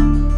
Bye.